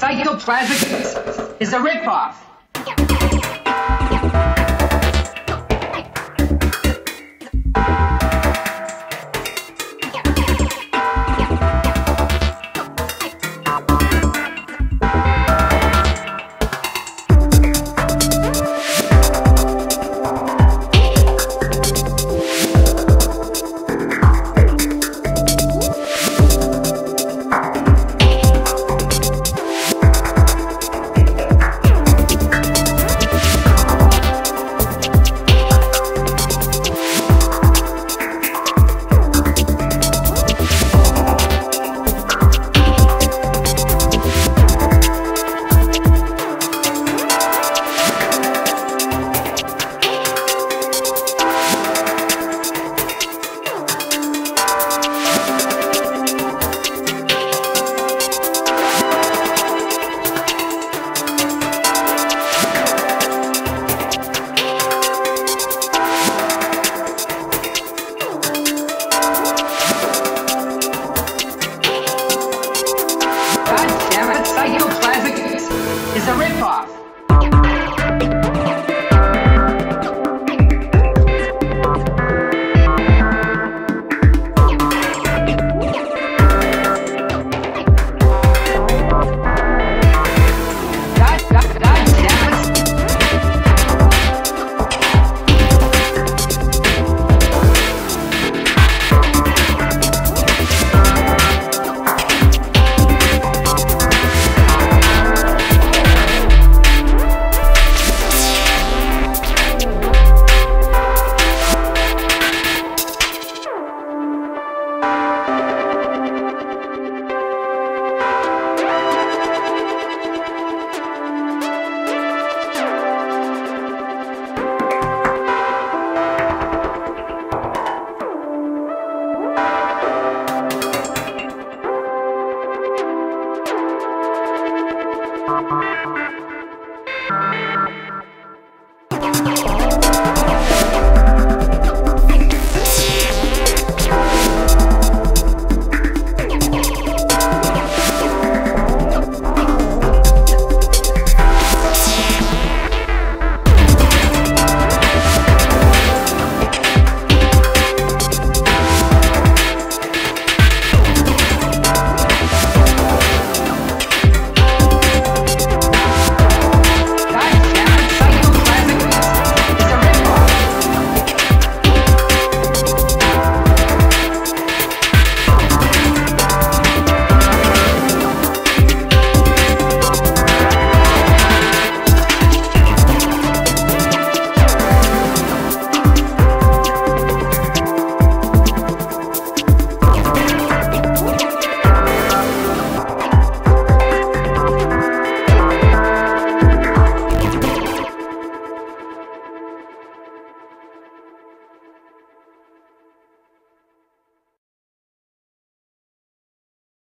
psychoplasmic is a ripoff. Are you.